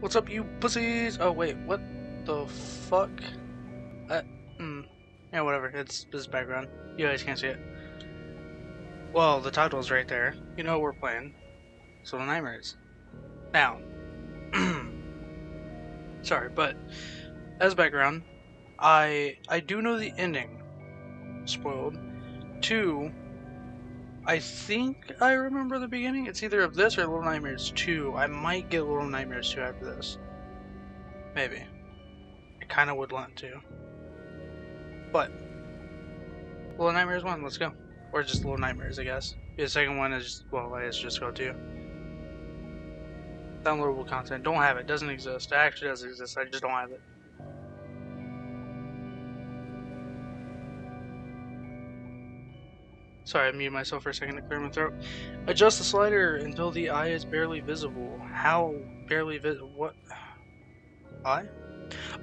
What's up, you pussies? Oh, wait, what the fuck? Uh, hmm. Yeah, whatever. It's this background. You guys can't see it. Well, the title's right there. You know what we're playing. So the Nightmares. Now. Sorry, but as background, I I do know the ending. Spoiled. Two, I think I remember the beginning. It's either of this or Little Nightmares 2. I might get Little Nightmares 2 after this. Maybe. I kind of would want to. But, Little Nightmares 1, let's go. Or just Little Nightmares, I guess. The second one is, well, I guess just go to. Downloadable content. Don't have it. Doesn't exist. It actually does exist. I just don't have it. Sorry, I muted myself for a second to clear my throat. Adjust the slider until the eye is barely visible. How barely visible? What? Eye?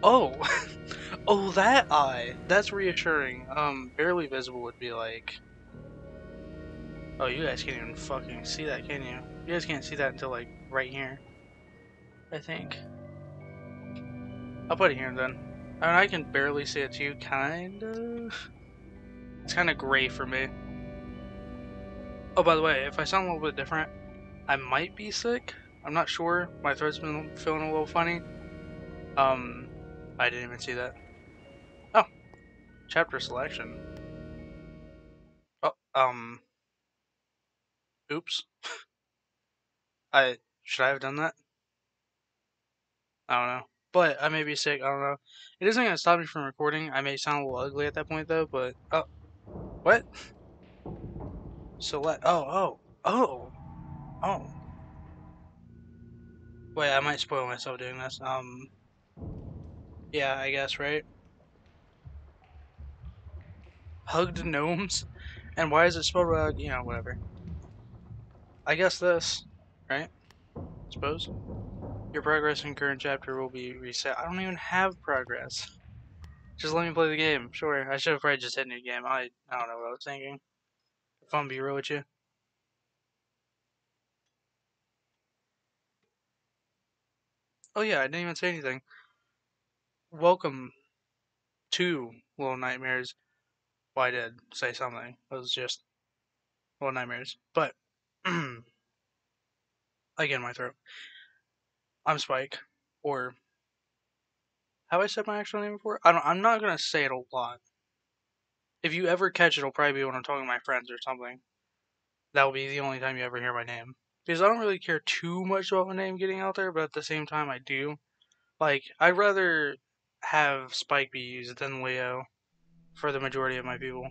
Oh! oh, that eye! That's reassuring. Um, barely visible would be like... Oh, you guys can't even fucking see that, can you? You guys can't see that until like right here. I think. I'll put it here then. I mean, I can barely see it too, kind of. It's kind of gray for me. Oh, by the way, if I sound a little bit different, I might be sick. I'm not sure. My throat's been feeling a little funny. Um, I didn't even see that. Oh, chapter selection. Oh, um, oops. I, should I have done that? I don't know. But I may be sick, I don't know. It isn't gonna stop me from recording. I may sound a little ugly at that point though, but, oh, what? Select. Oh, oh, oh, oh. Wait, I might spoil myself doing this. Um. Yeah, I guess, right? Hugged Nomes? And why is it spelled without, you know, whatever. I guess this, right? Suppose. Your progress in current chapter will be reset. I don't even have progress. Just let me play the game. Sure, I should have probably just hit new game. I, I don't know what I was thinking. If I'm be real with you. Oh yeah, I didn't even say anything. Welcome to Little Nightmares. Well, I did say something. It was just Little Nightmares. But, again, my throat. I'm Spike, or have I said my actual name before? I don't. I'm not gonna say it a lot. If you ever catch it, it'll probably be when I'm talking to my friends or something. That will be the only time you ever hear my name. Because I don't really care too much about my name getting out there, but at the same time, I do. Like, I'd rather have Spike be used than Leo for the majority of my people.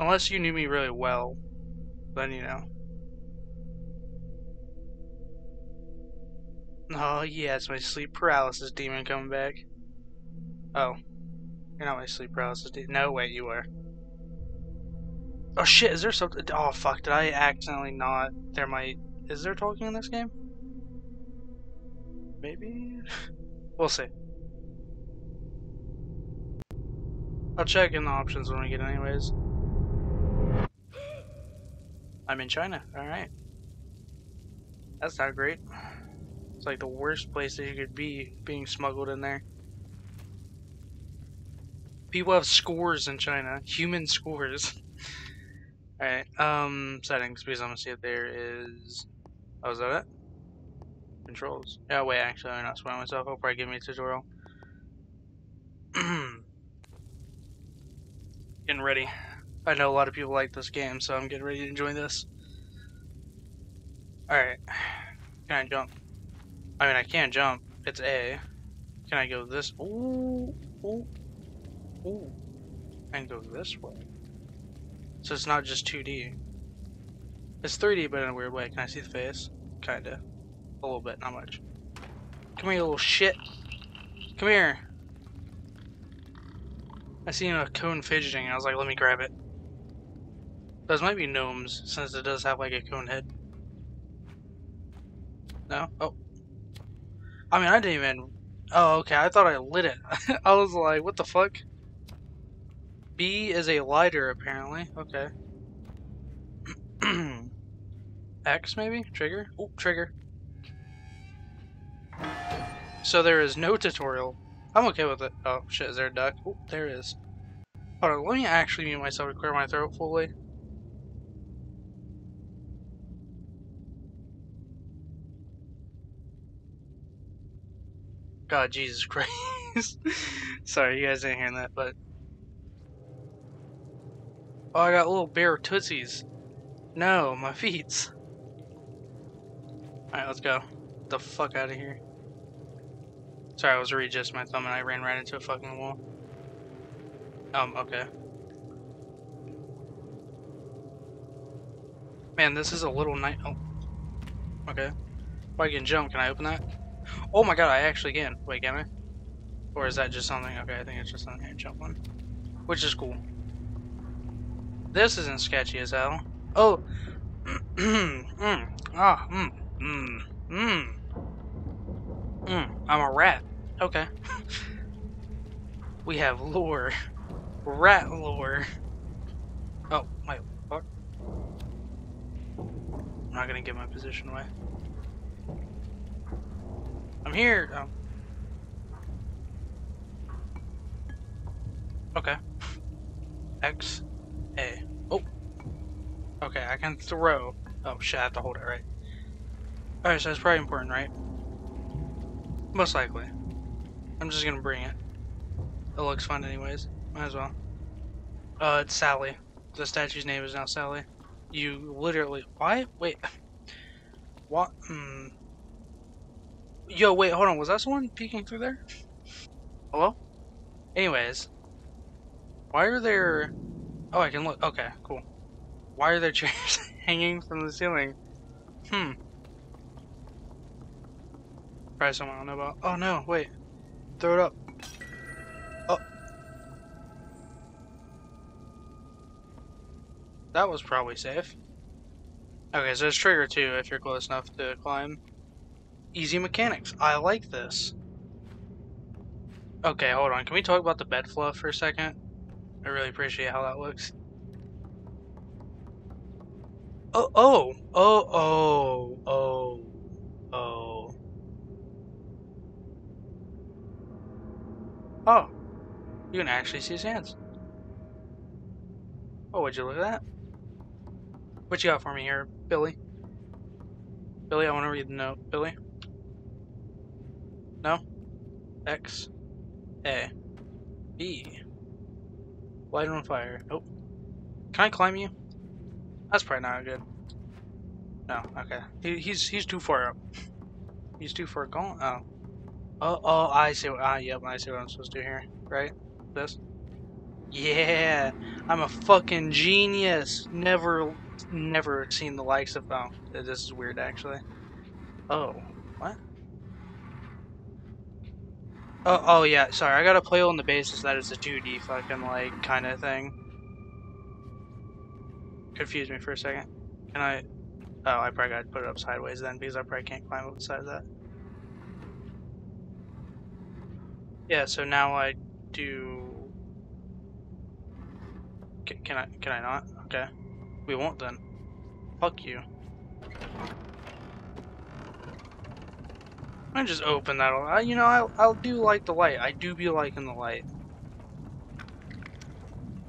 Unless you knew me really well, then you know. Oh, yeah, it's my sleep paralysis demon coming back. Oh. You're not my sleep paralysis. No, wait, you are. Oh shit, is there something? Oh fuck, did I accidentally not? There might. Is there talking in this game? Maybe? we'll see. I'll check in the options when we get anyways. I'm in China, alright. That's not great. It's like the worst place that you could be, being smuggled in there. People have scores in China. Human scores. Alright, um, settings, because I'm gonna see if there is... Oh, is that it? Controls. Yeah, wait, actually, I'm not spoiling myself. I'll probably give me a tutorial. getting ready. I know a lot of people like this game, so I'm getting ready to enjoy this. Alright. Can I jump? I mean, I can't jump. It's A. Can I go this? Ooh, ooh. Ooh. And go this way. So it's not just 2D. It's 3D, but in a weird way. Can I see the face? Kinda. A little bit, not much. Come here, little shit. Come here. I seen a cone fidgeting, I was like, let me grab it. Those might be gnomes, since it does have like a cone head. No? Oh. I mean, I didn't even... Oh, okay, I thought I lit it. I was like, what the fuck? B is a lighter, apparently. Okay. X, maybe? Trigger? Oh, trigger. So there is no tutorial. I'm okay with it. Oh shit, is there a duck? Oh, there is. Hold on, let me actually mute myself to clear my throat fully. God, Jesus Christ. Sorry, you guys didn't hear that, but... Oh, I got a little bear tootsies. No, my feet. Alright, let's go. Get the fuck out of here. Sorry, I was readjusting my thumb and I ran right into a fucking wall. Um, okay. Man, this is a little night. Oh. Okay. Well, I can jump. Can I open that? Oh my god, I actually can. Wait, can I? Or is that just something? Okay, I think it's just something I jump on. Which is cool. This isn't sketchy as hell. Oh! mm. Ah, mm. Mm. Mm. Mm. I'm a rat. Okay. we have lore. Rat lore. Oh, my fuck. I'm not gonna give my position away. I'm here. Oh. Okay. X. A. Oh. Okay, I can throw. Oh shit, I have to hold it right. Alright, so it's probably important, right? Most likely. I'm just gonna bring it. It looks fun anyways. Might as well. Uh, it's Sally. The statue's name is now Sally. You literally... Why? Wait. What? Hmm. Yo, wait, hold on. Was that someone peeking through there? Hello? Anyways. Why are there... Oh, I can look. Okay, cool. Why are there chairs hanging from the ceiling? Hmm. Probably someone I don't know about. Oh no, wait. Throw it up. Oh. That was probably safe. Okay, so it's trigger 2 if you're close enough to climb. Easy mechanics. I like this. Okay, hold on. Can we talk about the bed fluff for a second? I really appreciate how that looks. Oh, oh, oh, oh, oh, oh. Oh, you can actually see his hands. Oh, would you look at that? What you got for me here, Billy? Billy, I want to read the note. Billy? No? X. A. B. Light on fire. Nope. Can I climb you? That's probably not good. No, okay. He, he's he's too far up. He's too far gone. Oh. Oh, oh, I see what, ah, yep, I see what I'm supposed to do here. Right? This? Yeah! I'm a fucking genius! Never, never seen the likes of, oh, this is weird actually. Oh, what? Oh, oh yeah, sorry, I gotta play on the basis that it's a 2D fucking, like, kind of thing. Confused me for a second. Can I... Oh, I probably gotta put it up sideways then, because I probably can't climb up the side of that. Yeah, so now I do... Can I, can I not? Okay. We won't then. Fuck you. I just open that. I, you know, I I do like the light. I do be liking the light.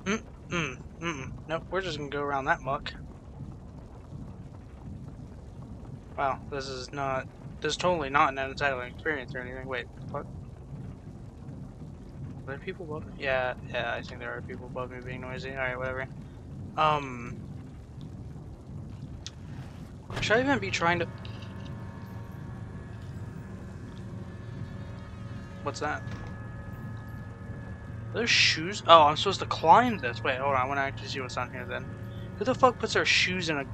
Mm mm mm. Nope. We're just gonna go around that muck. Wow, this is not. This is totally not an unsettling experience or anything. Wait, what? Are there people above me? Yeah, yeah. I think there are people above me being noisy. All right, whatever. Um. Should I even be trying to? What's that? Those shoes? Oh, I'm supposed to climb this. Wait, hold on. I want to actually see what's on here then. Who the fuck puts their shoes in a...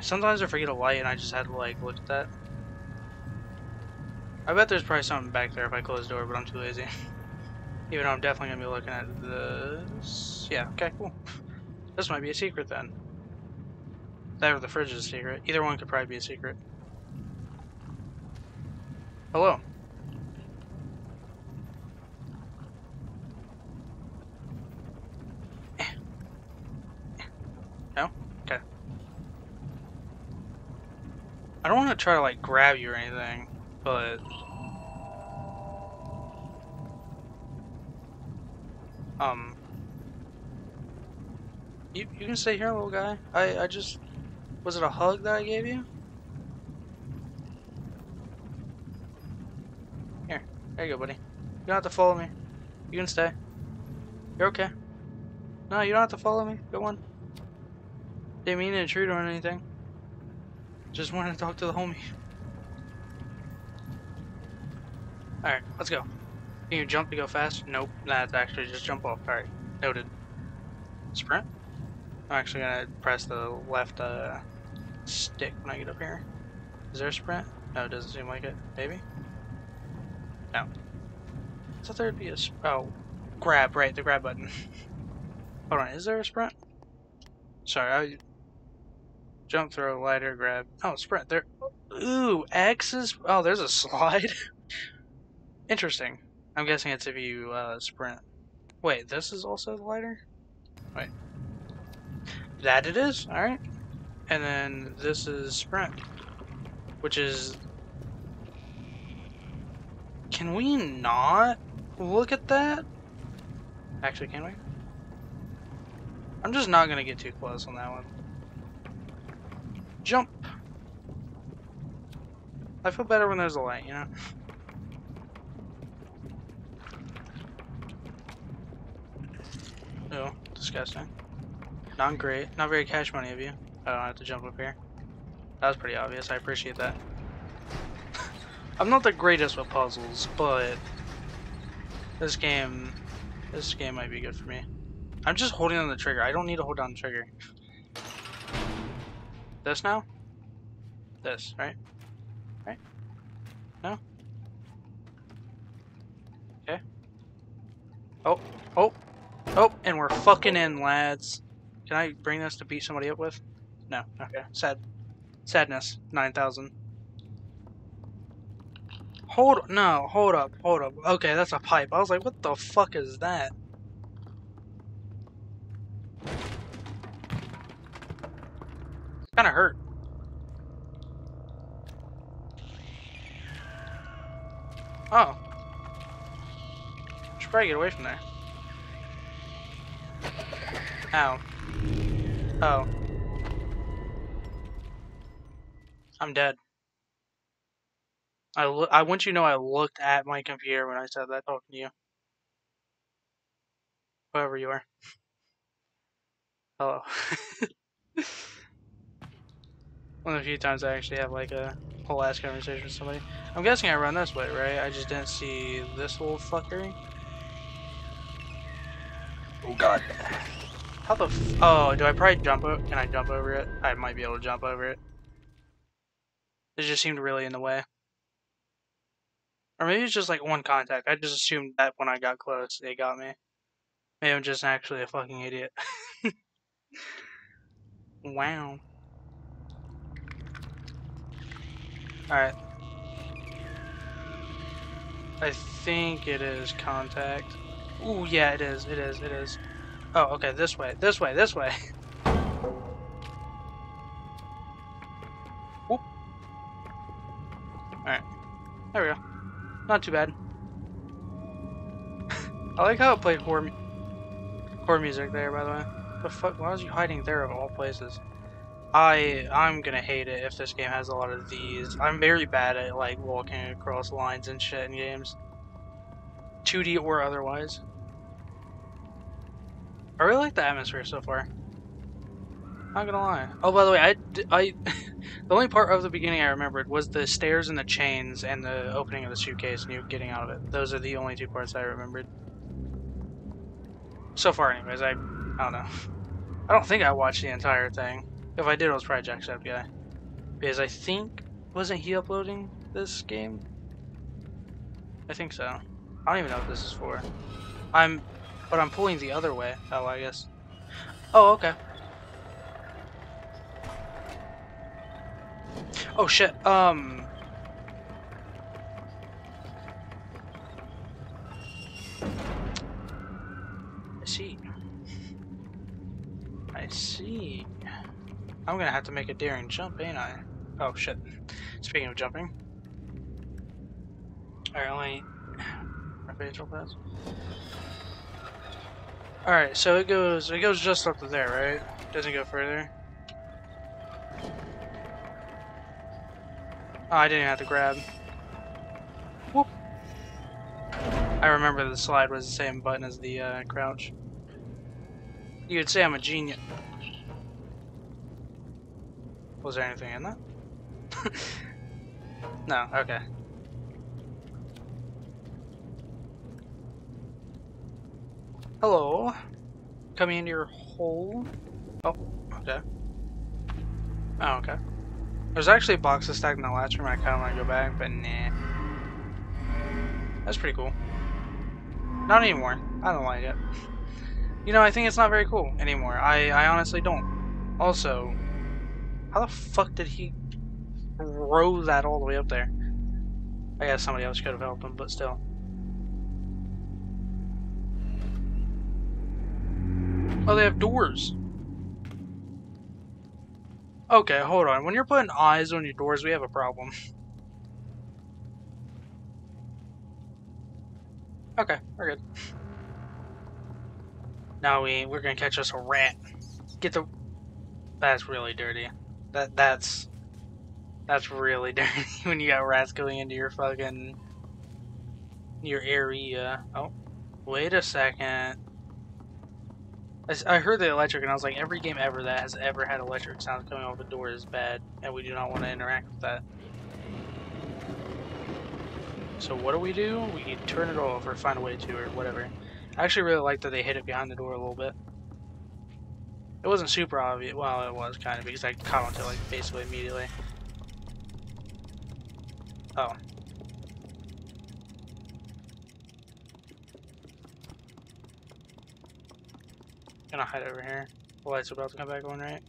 Sometimes I forget a light and I just had to, like, look at that. I bet there's probably something back there if I close the door, but I'm too lazy. Even though I'm definitely going to be looking at this. Yeah, okay, cool. This might be a secret then. That or the fridge is a secret. Either one could probably be a secret. Hello. I don't want to try to like grab you or anything, but um, you you can stay here, little guy. I I just was it a hug that I gave you? Here, there you go, buddy. You don't have to follow me. You can stay. You're okay. No, you don't have to follow me. Go on. Didn't mean to intrude or anything. Just wanted to talk to the homie. Alright, let's go. Can you jump to go fast? Nope. That's actually just jump off. Alright, noted. Sprint? I'm actually gonna press the left uh, stick when I get up here. Is there a sprint? No, it doesn't seem like it. Maybe? No. Thought there'd be a... Oh, grab, right, the grab button. Hold on, is there a sprint? Sorry, I... Jump, throw, lighter, grab. Oh, sprint. There. Ooh, X is... Oh, there's a slide. Interesting. I'm guessing it's if you uh, sprint. Wait, this is also the lighter? Wait. That it is? Alright. And then this is sprint. Which is... Can we not look at that? Actually, can we? I'm just not to get too close on that one. Jump! I feel better when there's a light, you know? Oh, disgusting. Not great. Not very cash money of you. I don't have to jump up here. That was pretty obvious. I appreciate that. I'm not the greatest with puzzles, but this game, this game might be good for me. I'm just holding on the trigger. I don't need to hold down the trigger. This now? This, right? Right? No? Okay. Oh, oh, oh, and we're fucking in, lads. Can I bring this to beat somebody up with? No. Okay. Sad. Sadness. 9,000. Hold no, hold up, hold up. Okay, that's a pipe. I was like, what the fuck is that? Kinda hurt. Oh. Should probably get away from there. Ow. Oh. I'm dead. I, I want you to know I looked at my computer when I said that talking to you. Whoever you are. Hello. One of the few times I actually have like a whole ass conversation with somebody. I'm guessing I run this way, right? I just didn't see this little fuckery. Oh god. How the f- Oh, do I probably jump Can I jump over it? I might be able to jump over it. It just seemed really in the way. Or maybe it's just like one contact. I just assumed that when I got close, they got me. Maybe I'm just actually a fucking idiot. wow. Alright. I think it is contact. Ooh, yeah, it is, it is, it is. Oh, okay, this way, this way, this way. Alright. There we go. Not too bad. I like how it played horror, horror music there, by the way. The fuck? Why was you hiding there of all places? I I'm gonna hate it if this game has a lot of these. I'm very bad at like walking across lines and shit in games. 2D or otherwise. I really like the atmosphere so far. Not gonna lie. Oh, by the way, I, I the only part of the beginning I remembered was the stairs and the chains and the opening of the suitcase and you getting out of it. Those are the only two parts I remembered. So far, anyways. I, I don't know. I don't think I watched the entire thing. If I did, it was probably Jacksepticeye. Because I think, wasn't he uploading this game? I think so. I don't even know what this is for. I'm, but I'm pulling the other way. Oh, I guess. Oh, okay. Oh shit, um... I see. I see. I'm gonna have to make a daring jump, ain't I? Oh shit. Speaking of jumping. Alright, face real fast. Alright, so it goes it goes just up to there, right? Doesn't go further. Oh, I didn't have to grab. Whoop. I remember the slide was the same button as the uh, crouch. You would say I'm a genius. Was there anything in that? no, okay. Hello. Coming into your hole. Oh, okay. Oh, okay. There's actually boxes stacked in the last room. I kind of want to go back, but nah. That's pretty cool. Not anymore. I don't like it. You know, I think it's not very cool anymore. I, I honestly don't. Also, how the fuck did he row that all the way up there? I guess somebody else could have helped him, but still. Oh, they have doors. Okay, hold on. When you're putting eyes on your doors, we have a problem. okay, we're good. Now we we're gonna catch us a rat. Get the. That's really dirty. That that's that's really dirty when you got rats going into your fucking your area. Oh, wait a second. I heard the electric and I was like, every game ever that has ever had electric sounds coming off the door is bad, and we do not want to interact with that. So what do we do? We turn it off or find a way to or whatever. I actually really like that they hid it behind the door a little bit. It wasn't super obvious. Well, it was kind of because I caught onto it like basically immediately. Oh, gonna hide over here. The lights are about to come back on, right?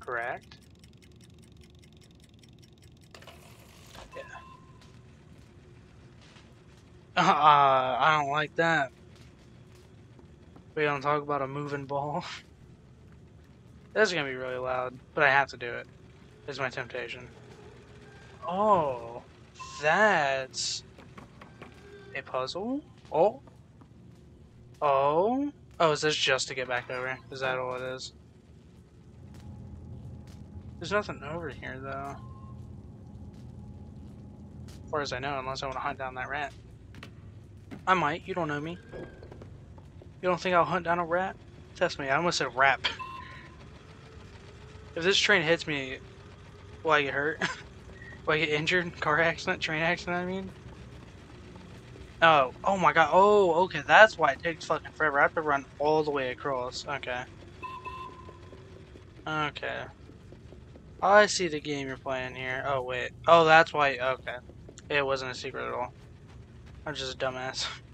Correct. Yeah. Uh, I don't like that. We don't talk about a moving ball. this is gonna be really loud, but I have to do it. It's my temptation. Oh, that's a puzzle? Oh. Oh. Oh, is this just to get back over? Is that all it is? There's nothing over here, though. As far as I know, unless I want to hunt down that rat. I might. You don't know me. You don't think I'll hunt down a rat? Test me. I almost said rap. if this train hits me, will I get hurt? will I get injured? Car accident? Train accident, I mean? Oh, oh my god. Oh, okay, that's why it takes fucking forever. I have to run all the way across. Okay. Okay. Oh, I see the game you're playing here. Oh, wait. Oh, that's why. Okay. It wasn't a secret at all. I'm just a dumbass.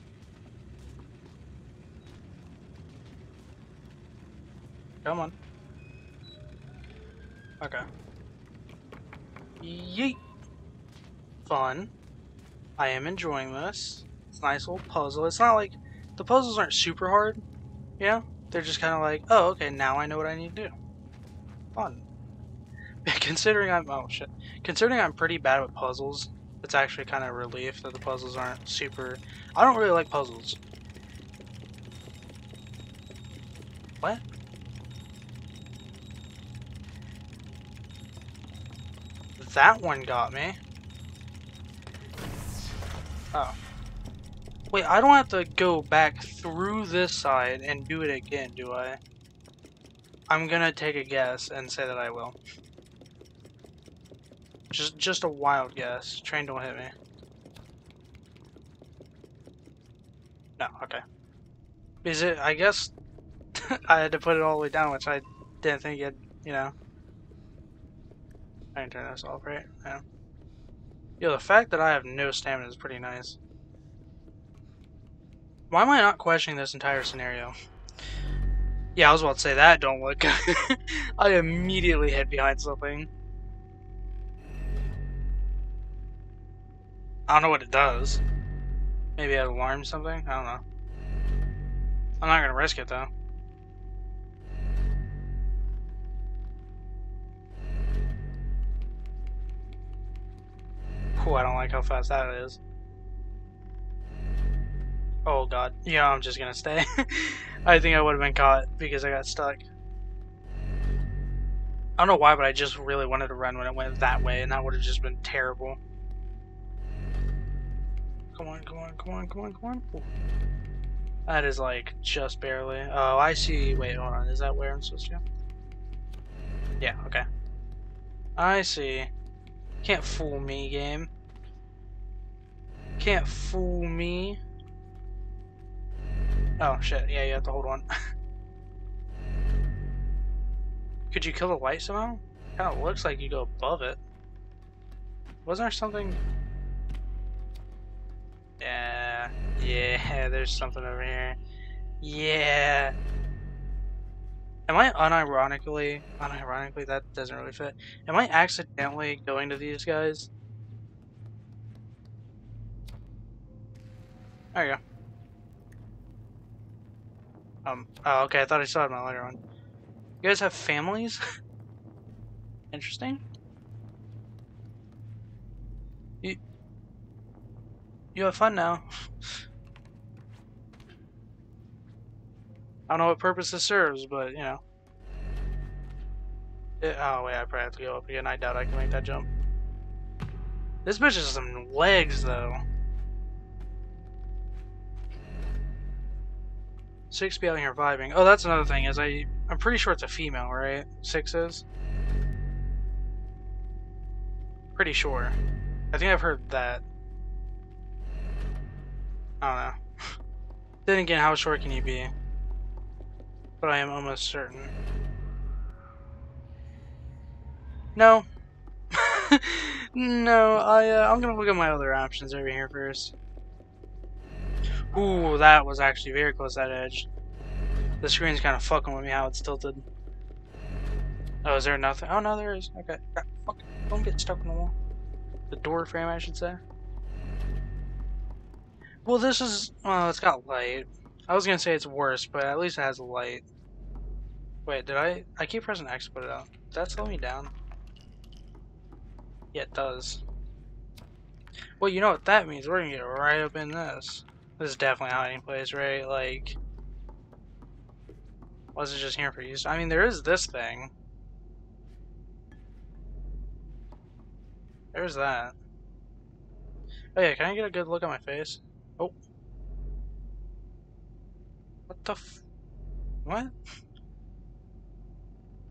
Come on. Okay. Yeet. Fun. I am enjoying this. It's a nice little puzzle. It's not like the puzzles aren't super hard, you know? They're just kind of like, oh, okay, now I know what I need to do. Fun. Considering I'm oh shit, considering I'm pretty bad with puzzles, it's actually kind of a relief that the puzzles aren't super. I don't really like puzzles. What? That one got me. Oh. Wait, I don't have to go back through this side and do it again, do I? I'm gonna take a guess and say that I will. Just just a wild guess. Train don't hit me. No, okay. Is it, I guess, I had to put it all the way down, which I didn't think it, you know. I can turn this off, right? Yeah. Yo, the fact that I have no stamina is pretty nice. Why am I not questioning this entire scenario? Yeah, I was about to say that, don't look. I immediately hid behind something. I don't know what it does. Maybe it alarms something? I don't know. I'm not gonna risk it though. Cool, I don't like how fast that is. Oh god. Yeah, I'm just gonna stay. I think I would have been caught because I got stuck. I don't know why, but I just really wanted to run when it went that way, and that would have just been terrible. Come on, come on, come on, come on, come on. Ooh. That is like just barely. Oh, I see. Wait, hold on. Is that where I'm supposed to go? Yeah, okay. I see. Can't fool me, game. Can't fool me. Oh, shit. Yeah, you have to hold on. Could you kill the light somehow? Kinda looks like you go above it. Wasn't there something... Yeah, yeah, there's something over here. Yeah. Am I unironically, unironically, that doesn't really fit. Am I accidentally going to these guys? There you go. Um, oh, okay, I thought I still had my lighter on. You guys have families? Interesting. You, you have fun now. I don't know what purpose this serves, but, you know. It, oh, wait, I probably have to go up again. I doubt I can make that jump. This bitch has some legs, though. Six be out here vibing. Oh, that's another thing, is I, I'm pretty sure it's a female, right? Six is? Pretty sure. I think I've heard that. I don't know. then again, how short can you be? But I am almost certain. No. no, I, uh, I'm gonna look at my other options over here first. Ooh, that was actually very close that edge. The screen's kind of fucking with me how it's tilted. Oh, is there nothing? Oh, no, there is. Okay. Fuck. Don't get stuck in the wall. The door frame, I should say. Well, this is... Well, it's got light. I was gonna say it's worse, but at least it has light. Wait, did I... I keep pressing X to put it out. Did that slow me down? Yeah, it does. Well, you know what that means. We're gonna get right up in this. This is definitely a hiding place, right? Like, was it just here for use? I mean, there is this thing. There's that. Oh yeah, can I get a good look at my face? Oh. What the f- What?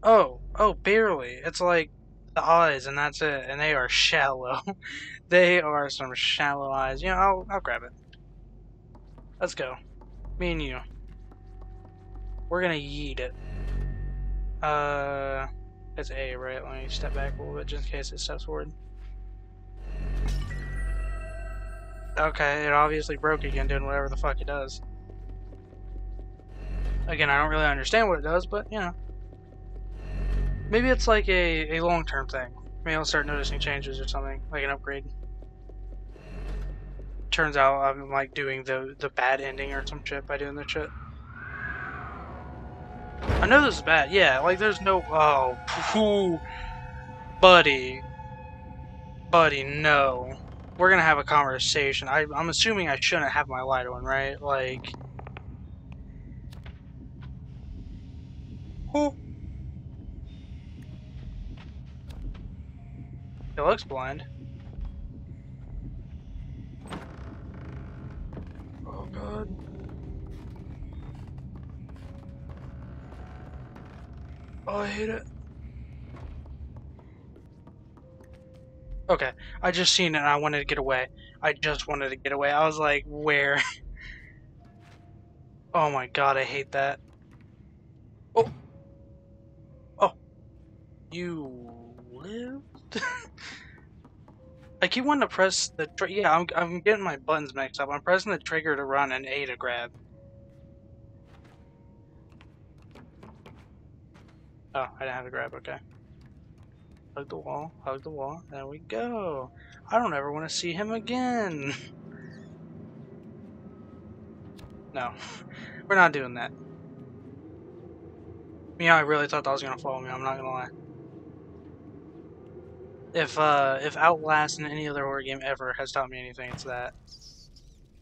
Oh, oh, barely. It's like the eyes and that's it, and they are shallow. they are some shallow eyes. You know, I'll, I'll grab it. Let's go. Me and you. We're gonna yeet it. Uh, it's A, right? Let me step back a little bit just in case it steps forward. Okay, it obviously broke again doing whatever the fuck it does. Again, I don't really understand what it does, but, you know. Maybe it's like a, a long-term thing. Maybe I'll start noticing changes or something, like an upgrade turns out I'm like doing the the bad ending or some shit by doing the shit. I know this is bad. Yeah, like there's no oh, buddy, buddy, no. We're gonna have a conversation. I, I'm assuming I shouldn't have my light on, right? Like. Who? It looks blind. Oh god. Oh, I hate it. Okay, I just seen it and I wanted to get away. I just wanted to get away. I was like, where? oh my god, I hate that. Oh. Oh. You lived? I keep wanting to press the yeah. I'm I'm getting my buttons mixed up. I'm pressing the trigger to run and A to grab. Oh, I didn't have to grab. Okay. Hug the wall. Hug the wall. There we go. I don't ever want to see him again. no, we're not doing that. Yeah, I really thought that was gonna follow me. I'm not gonna lie. If uh, if Outlast and any other horror game ever has taught me anything, it's that.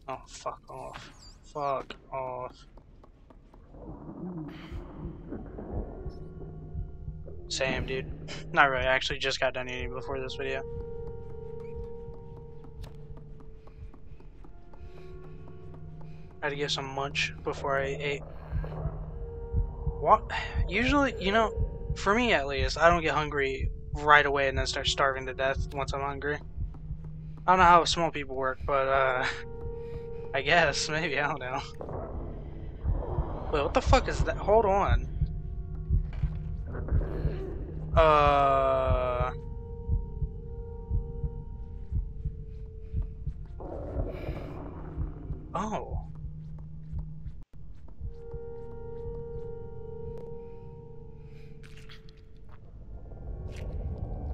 Oh, fuck off. fuck off. Same, dude. Not really. I actually just got done eating before this video. I had to get some munch before I ate. What? Usually, you know, for me at least, I don't get hungry right away and then start starving to death once I'm hungry. I don't know how small people work, but uh, I guess maybe I don't know. Wait, what the fuck is that? Hold on. Uh. Oh.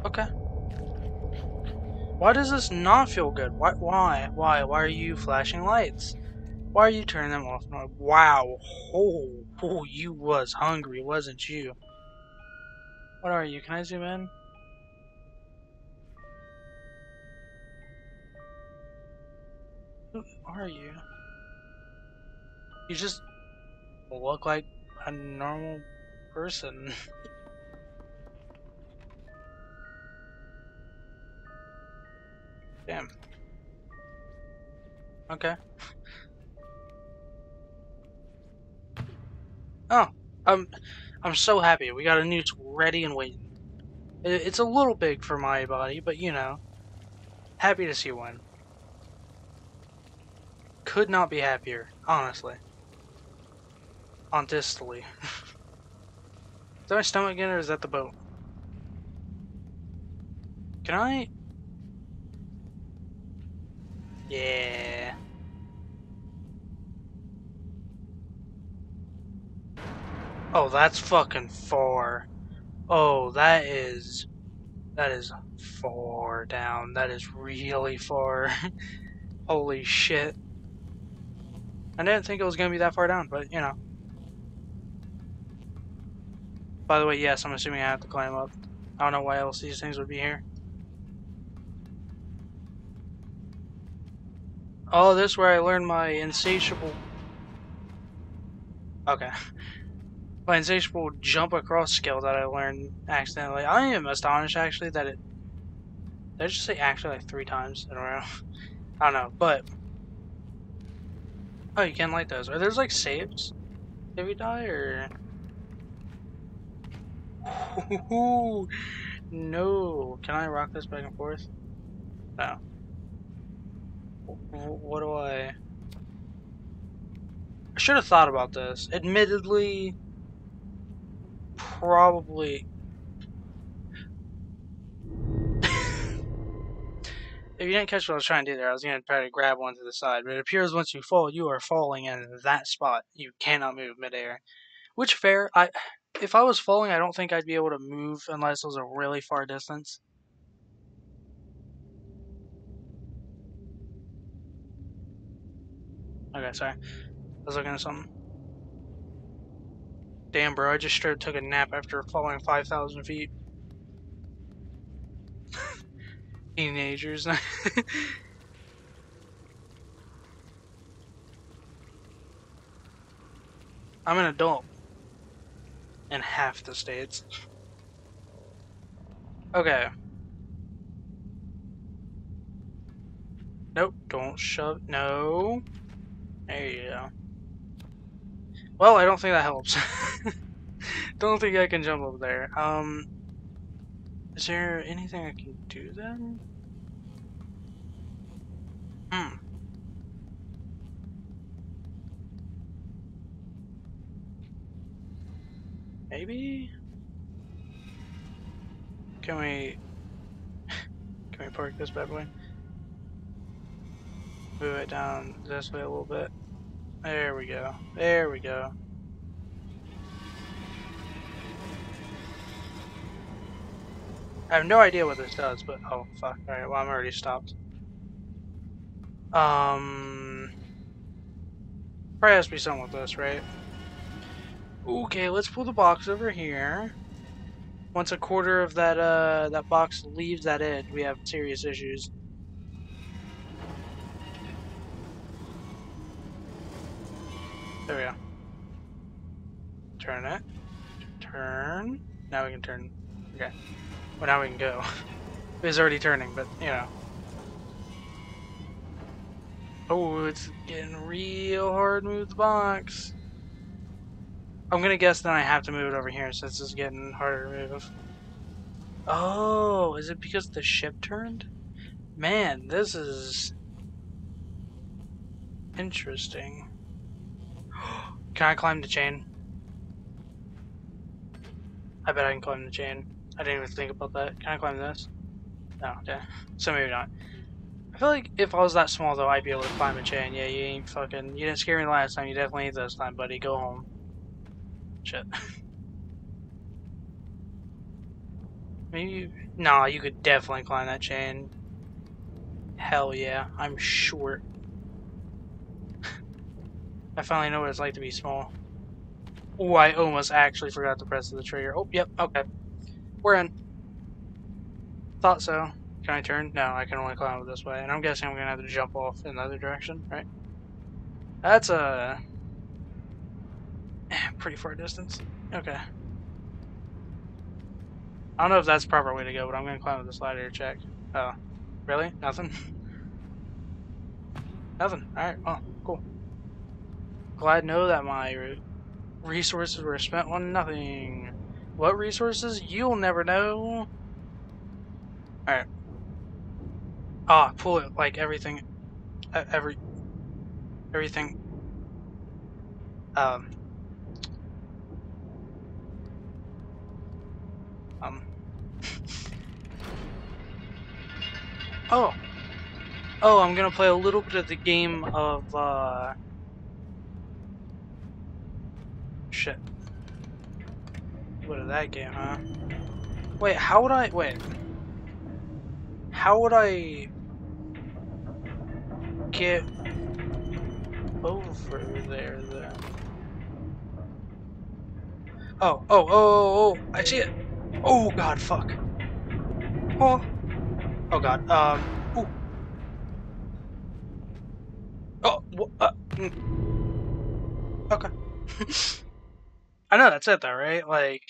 Okay. Why does this not feel good? Why? Why? Why? Why are you flashing lights? Why are you turning them off? Wow. Oh, oh, you was hungry, wasn't you? What are you? Can I zoom in? Who are you? You just look like a normal person. Damn. Okay. Oh, um, I'm so happy. We got a new tool ready and waiting. It's a little big for my body, but you know. Happy to see one. Could not be happier, honestly. On distally. is that my stomach again, or is that the boat? Can I... Yeah. Oh, that's fucking far. Oh, that is... That is far down. That is really far. Holy shit. I didn't think it was going to be that far down, but, you know. By the way, yes, I'm assuming I have to climb up. I don't know why else these things would be here. Oh, this is where I learned my insatiable... Okay my insatiable jump across skill that I learned accidentally. I am astonished actually that it. Did I just say actually like three times in a row? I don't know, but. Oh, you can light those. Are there's like saves if you die or. no. Can I rock this back and forth? No. What do I. I should have thought about this. Admittedly, probably... if you didn't catch what I was trying to do there, I was going to try to grab one to the side, but it appears once you fall, you are falling in that spot. You cannot move midair. Which, fair, I... If I was falling, I don't think I'd be able to move unless it was a really far distance. Okay, sorry. I was looking at something. Damn, bro, I just straight took a nap after falling 5,000 feet. Teenagers. I'm an adult. In half the states. Okay. Nope, don't shove. No. There you go. Well, I don't think that helps. don't think I can jump up there. Um, is there anything I can do then? Hmm. Maybe? Can we... Can we park this bad boy? Move it down this way a little bit. There we go. There we go. I have no idea what this does, but oh fuck. Alright, well I'm already stopped. Um probably has to be something with this, right? Okay, let's pull the box over here. Once a quarter of that uh that box leaves that edge, we have serious issues. There we go. Turn it. Turn. Now we can turn. Okay. Well, now we can go. it's already turning, but, you know. Oh, it's getting real hard to move the box. I'm gonna guess then I have to move it over here since it's getting harder to move. Oh, is it because the ship turned? Man, this is interesting. Can I climb the chain? I bet I can climb the chain. I didn't even think about that. Can I climb this? No, okay. So maybe not. I feel like if I was that small though, I'd be able to climb a chain. Yeah, you ain't fucking. You didn't scare me last time. You definitely ain't this time, buddy. Go home. Shit. Maybe. Nah, you could definitely climb that chain. Hell yeah, I'm short. I finally know what it's like to be small. Oh, I almost actually forgot to press the trigger. Oh, yep, okay. We're in. Thought so. Can I turn? No, I can only climb this way. And I'm guessing I'm going to have to jump off in the other direction, right? That's a... Uh, pretty far distance. Okay. I don't know if that's the proper way to go, but I'm going to climb with the slider to check. Oh. Really? Nothing? Nothing. Alright, well, cool. Glad to know that my resources were spent on nothing. What resources? You'll never know. Alright. Ah, pull it, like, everything. Every... Everything. Um... Um... oh! Oh, I'm gonna play a little bit of the game of, uh... Shit. What that game, huh? Wait, how would I... Wait. How would I... Get... Over there, then? Oh, oh, oh, oh, oh, I see it! Oh, God, fuck. Oh. Oh, God, um... Oh, uh, mm. okay. I know that's it though, right? Like,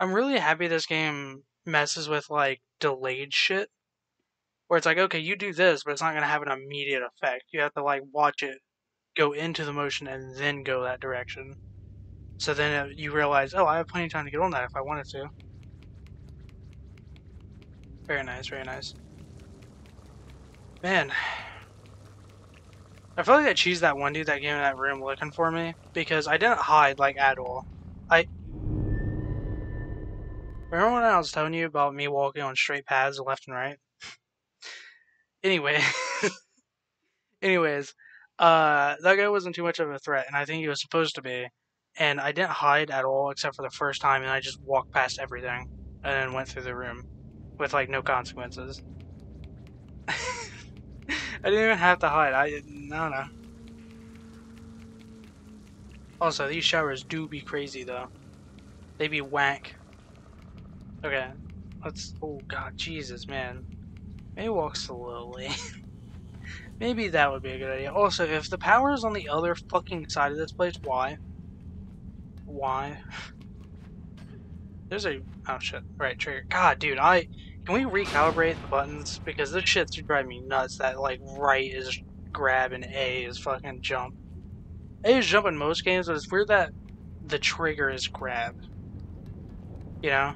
I'm really happy this game messes with like delayed shit, where it's like, okay, you do this, but it's not gonna have an immediate effect. You have to like watch it go into the motion and then go that direction. So then uh, you realize, oh, I have plenty of time to get on that if I wanted to. Very nice, very nice. Man, I feel like I cheesed that one dude that came in that room looking for me because I didn't hide like at all. I remember when I was telling you about me walking on straight paths left and right. anyway, anyways, uh, that guy wasn't too much of a threat, and I think he was supposed to be. And I didn't hide at all except for the first time, and I just walked past everything and then went through the room with like no consequences. I didn't even have to hide. I don't know. Also, these showers do be crazy though. They be wank. Okay, let's. Oh god, Jesus, man. Maybe walk slowly. Maybe that would be a good idea. Also, if the power is on the other fucking side of this place, why? Why? There's a. Oh shit. Right, trigger. God, dude, I. Can we recalibrate the buttons? Because this shit's driving me nuts that, like, right is grab and A is fucking jump. A is jump in most games, but it's weird that the trigger is grab. You know?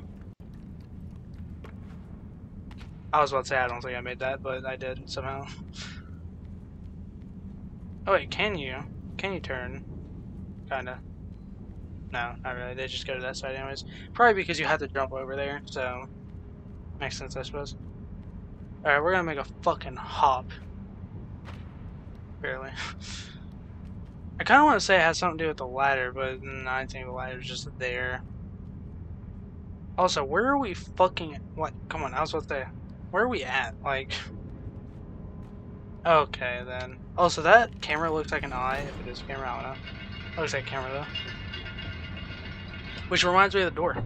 I was about to say I don't think I made that, but I did somehow. oh wait, can you? Can you turn? Kinda. No, not really. They just go to that side anyways. Probably because you had to jump over there, so... Makes sense, I suppose. Alright, we're gonna make a fucking hop. Barely. I kind of want to say it has something to do with the ladder, but no, I think the ladder's just there. Also, where are we fucking... What? Come on, I was supposed to... Where are we at? Like... Okay, then. Also, that camera looks like an eye. If it is a camera, I don't know. Looks like a camera, though. Which reminds me of the door.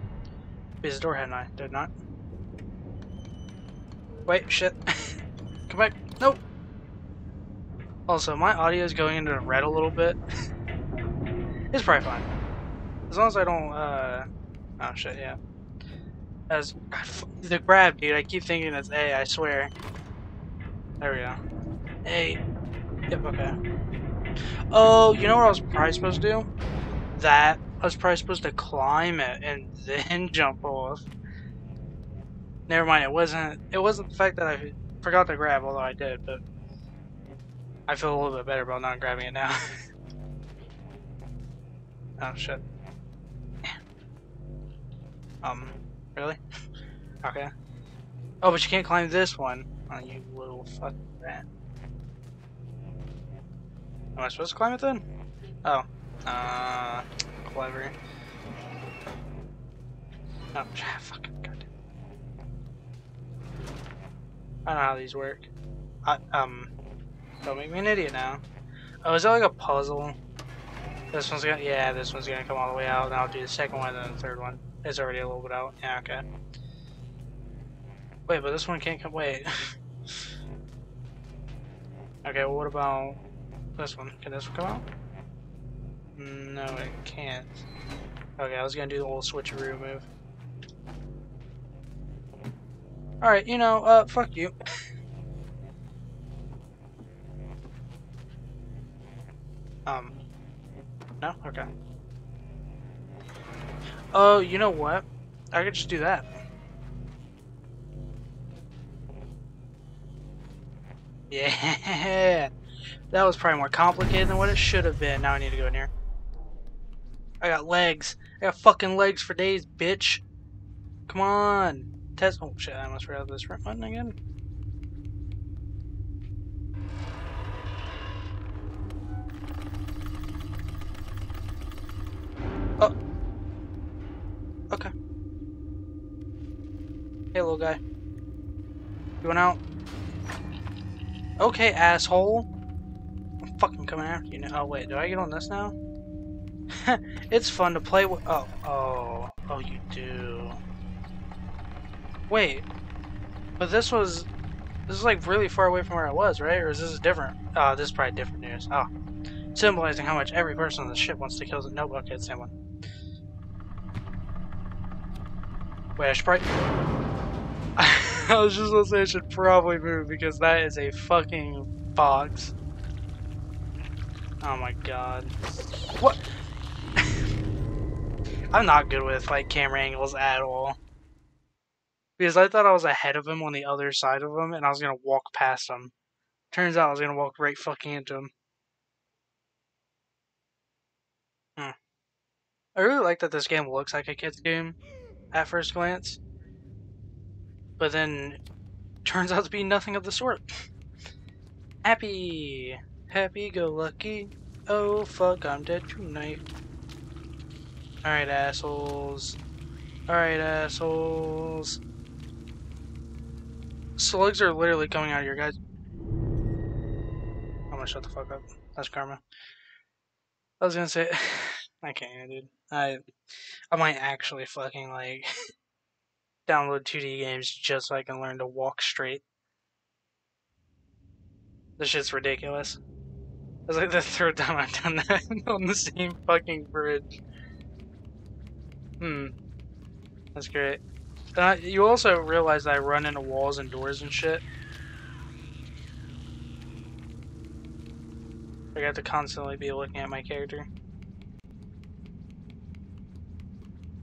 Because the door had an eye, did not? Wait, shit. Come back. Nope. Also, my audio is going into red a little bit. It's probably fine. As long as I don't, uh... Oh, shit, yeah. As... The grab, dude, I keep thinking it's A, I swear. There we go. A. Yep, okay. Oh, you know what I was probably supposed to do? That. I was probably supposed to climb it and then jump off. Never mind, it wasn't... It wasn't the fact that I forgot to grab, although I did, but... I feel a little bit better about not grabbing it now. oh, shit. Um, really? okay. Oh, but you can't climb this one. Oh, you little fuck. Am I supposed to climb it then? Oh. Uh, clever. Oh, fucking goddamn. I don't know how these work. I, um, don't make me an idiot now. Oh, is that like a puzzle? This one's gonna, yeah, this one's gonna come all the way out, and I'll do the second one, and then the third one. It's already a little bit out. Yeah, okay. Wait, but this one can't come, wait. okay, well, what about this one? Can this one come out? No, it can't. Okay, I was gonna do the old switcheroo move. Alright, you know, uh, fuck you. Um, no? Okay. Oh, you know what? I could just do that. Yeah! That was probably more complicated than what it should have been. Now I need to go in here. I got legs. I got fucking legs for days, bitch. Come on. Test. Oh shit, I must grab this front button again. Oh. Okay. Hey, little guy. You went out? Okay, asshole. I'm fucking coming after you now. Oh, wait, do I get on this now? it's fun to play with. Oh, oh, oh, you do. Wait, but this was. This is like really far away from where I was, right? Or is this different? Oh, this is probably different news. Oh. Symbolizing how much every person on the ship wants to kill the. Nope, okay, it's the same one. Wait, I should probably... I was just gonna say I should probably move because that is a fucking box. Oh my god. What? I'm not good with like camera angles at all. Because I thought I was ahead of him on the other side of him and I was gonna walk past him. Turns out I was gonna walk right fucking into him. Hmm. I really like that this game looks like a kid's game at first glance. But then turns out to be nothing of the sort. Happy, happy go lucky. Oh fuck, I'm dead tonight. Alright, assholes. Alright, assholes. Slugs are literally coming out of your guys. I'm gonna shut the fuck up. That's karma. I was gonna say, I can't, dude. I I might actually fucking like download 2D games just so I can learn to walk straight. This shit's ridiculous. It's like the third time I've done that on the same fucking bridge. Hmm. That's great. Uh, you also realize I run into walls and doors and shit. I got to constantly be looking at my character.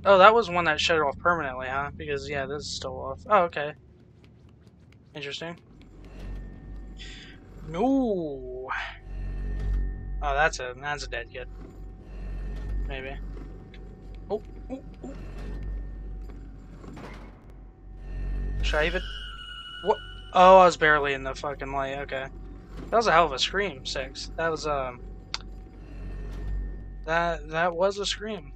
Oh, that was one that shut off permanently, huh? Because, yeah, this is still off. Oh, okay. Interesting. No. Oh, that's a that's a dead kid. Maybe. Oh, oh, oh. Should I even? What? Oh, I was barely in the fucking light. Okay. That was a hell of a scream. Six. That was um. That that was a scream.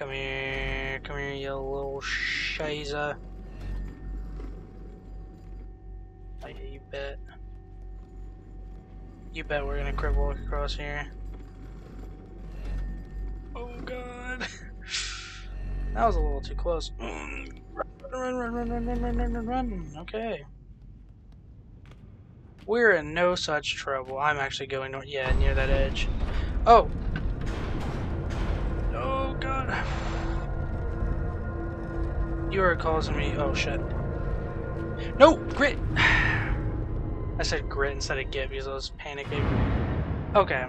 Come here, come here, you little. Oh, yeah, you bet. You bet we're gonna crib walk across here. Oh god. that was a little too close. Run, run, run, run, run, run, run, run, run. Okay. We're in no such trouble. I'm actually going, yeah, near that edge. Oh! God. You are causing me. Oh, shit. No! Grit! I said grit instead of get because I was panicking. Okay.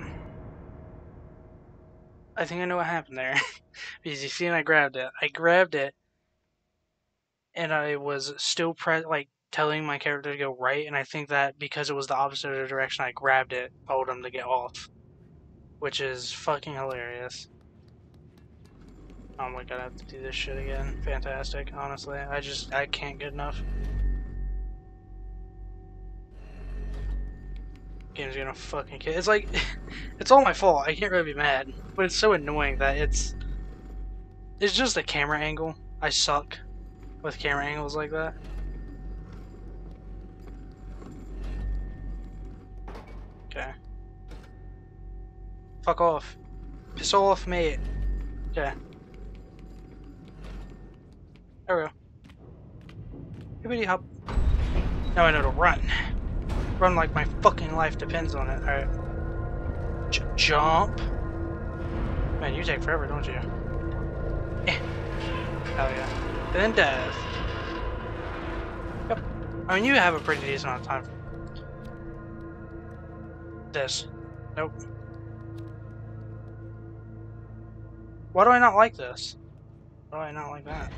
I think I know what happened there. because you see, I grabbed it. I grabbed it, and I was still pre- like telling my character to go right, and I think that because it was the opposite of the direction I grabbed it, told him to get off. Which is fucking hilarious. Oh my god, I have to do this shit again. Fantastic, honestly. I just, I can't get enough. Game's gonna fucking kill. It's like, it's all my fault. I can't really be mad. But it's so annoying that it's, it's just the camera angle. I suck with camera angles like that. Okay. Fuck off. Piss off, mate. Okay. There we go. Everybody hop. Now I know to run. Run like my fucking life depends on it. Alright. Jump. Man, you take forever, don't you? Eh. Hell yeah. Then death. Yep. I mean, you have a pretty decent amount of time. This. Nope. Why do I not like this? Why do I not like that?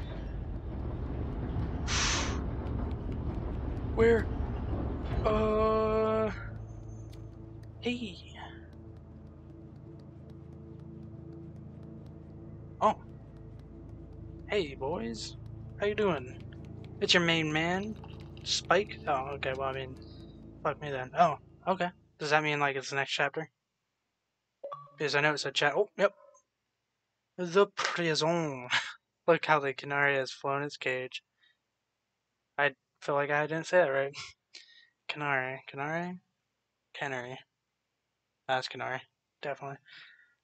Where? Uh. Hey. Oh. Hey, boys. How you doing? It's your main man, Spike? Oh, okay, well, I mean, fuck me then. Oh, okay. Does that mean, like, it's the next chapter? Because I know it said chat. Oh, yep. The prison. Look how the canary has flown its cage. Feel like I didn't say that right. Canary. Canary? Canary. That's Canary. Definitely.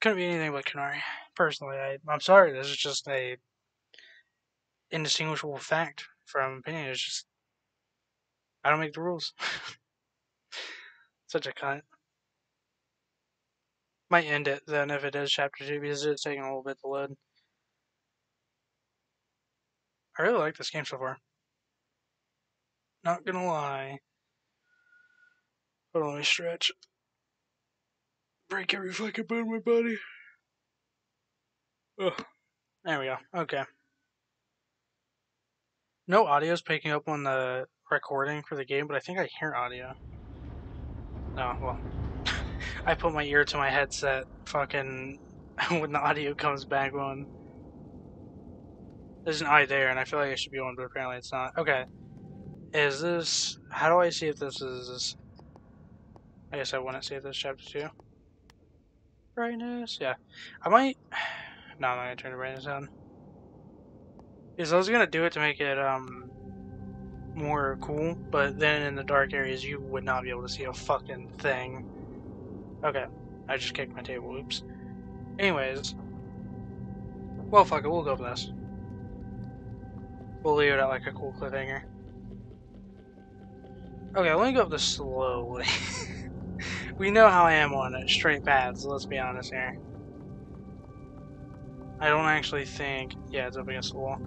Couldn't be anything but Canary. Personally, I, I'm sorry. This is just a indistinguishable fact from opinion. It's just I don't make the rules. Such a cunt. Might end it then if it is chapter two because it's taking a little bit to load. I really like this game so far. Not gonna lie. Hold on, let me stretch. Break every fucking bone in my body. Ugh. There we go. Okay. No audio is picking up on the recording for the game, but I think I hear audio. Oh, well. I put my ear to my headset fucking when the audio comes back on. There's an eye there, and I feel like it should be on, but apparently it's not. Okay. Is this... How do I see if this is... I guess I want to see if this chapter 2. Brightness? Yeah. I might... No, I'm not going to turn the brightness down. Because I was going to do it to make it, um... More cool, but then in the dark areas you would not be able to see a fucking thing. Okay. I just kicked my table, oops. Anyways. Well, fuck it, we'll go with this. We'll leave it at like a cool cliffhanger. Okay, let me go up this slowly. we know how I am on it, straight paths, let's be honest here. I don't actually think... Yeah, it's up against the wall.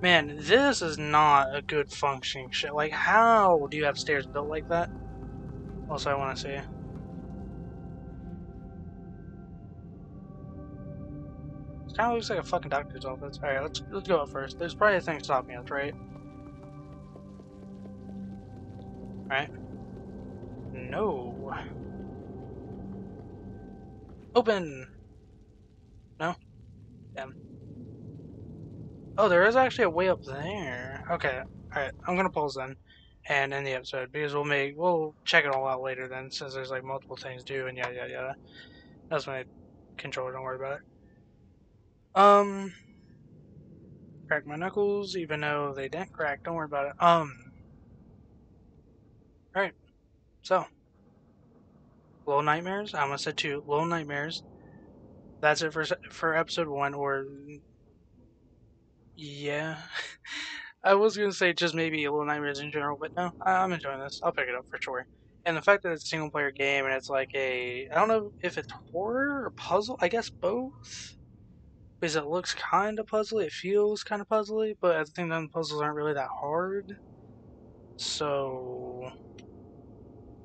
Man, this is not a good functioning shit. Like, how do you have stairs built like that? Also, I want to see. It kind of looks like a fucking doctor's office. Alright, let's, let's go up first. There's probably a thing stopping us, right? Right? No. Open! No? Damn. Oh, there is actually a way up there. Okay, alright. I'm gonna pause then and end the episode because we'll make we'll check it all out later then since there's like multiple things to do and yada yada yada. That's my controller, don't worry about it. Um crack my knuckles, even though they didn't crack, don't worry about it. Um Alright. So Little Nightmares. I almost said two. Little Nightmares. That's it for for episode one. Or yeah, I was gonna say just maybe Little Nightmares in general, but no, I'm enjoying this. I'll pick it up for sure. And the fact that it's a single player game and it's like a I don't know if it's horror or puzzle. I guess both. Because it looks kind of puzzly, it feels kind of puzzly, but at the puzzles aren't really that hard. So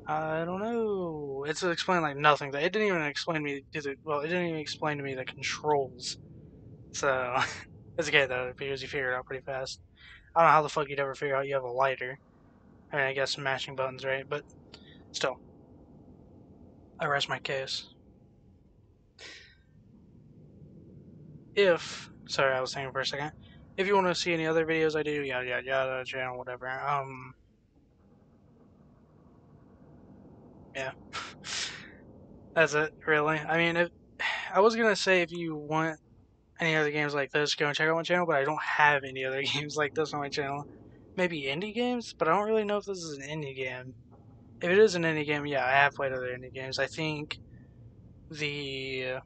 I don't know. It's explained like nothing. It didn't even explain me the well. It didn't even explain to me the controls. So it's okay though because you figure it out pretty fast. I don't know how the fuck you'd ever figure out you have a lighter. I mean, I guess mashing buttons, right? But still, I rest my case. If sorry, I was thinking for a second. If you want to see any other videos I do, yada yada yada, channel, whatever. Um, yeah, that's it. Really, I mean, if I was gonna say if you want any other games like this, go and check out my channel. But I don't have any other games like this on my channel. Maybe indie games, but I don't really know if this is an indie game. If it is an indie game, yeah, I have played other indie games. I think the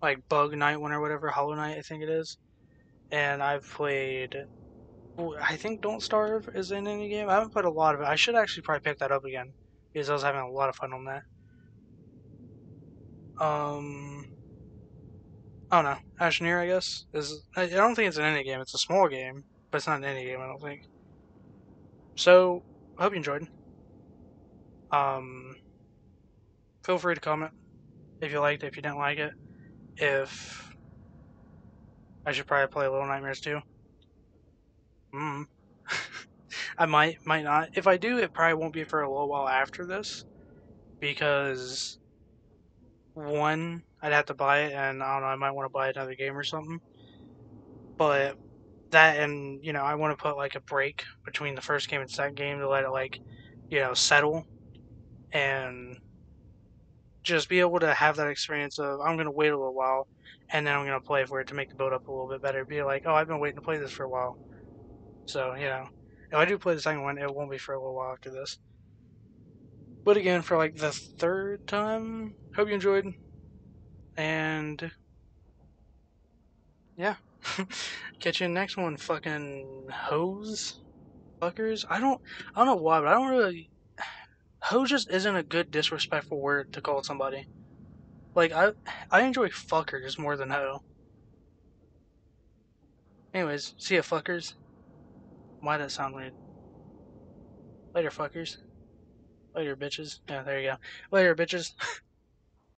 like Bug Night one or whatever, Hollow Knight, I think it is, and I've played. I think Don't Starve is an indie game. I haven't played a lot of it. I should actually probably pick that up again because I was having a lot of fun on that. Um, I don't know. Ashenir, I guess is. I don't think it's an indie game. It's a small game, but it's not an indie game. I don't think. So, I hope you enjoyed. Um, feel free to comment if you liked it, if you didn't like it, if I should probably play Little Nightmares too. Hmm. I might, might not. If I do, it probably won't be for a little while after this, because one, I'd have to buy it, and I don't know, I might want to buy another game or something. But that, and you know, I want to put like a break between the first game and second game to let it like, you know, settle, and just be able to have that experience of I'm gonna wait a little while, and then I'm gonna play for it to make the build up a little bit better. Be like, oh, I've been waiting to play this for a while, so you know, if I do play the second one, it won't be for a little while after this. But again, for like the third time, hope you enjoyed, and yeah, catch you in the next one. Fucking hose, fuckers. I don't, I don't know why, but I don't really. Hoe just isn't a good disrespectful word to call somebody. Like I, I enjoy fuckers more than hoe. Anyways, see ya, fuckers. Why does that sound weird? Later, fuckers. Later, bitches. Yeah, there you go. Later, bitches.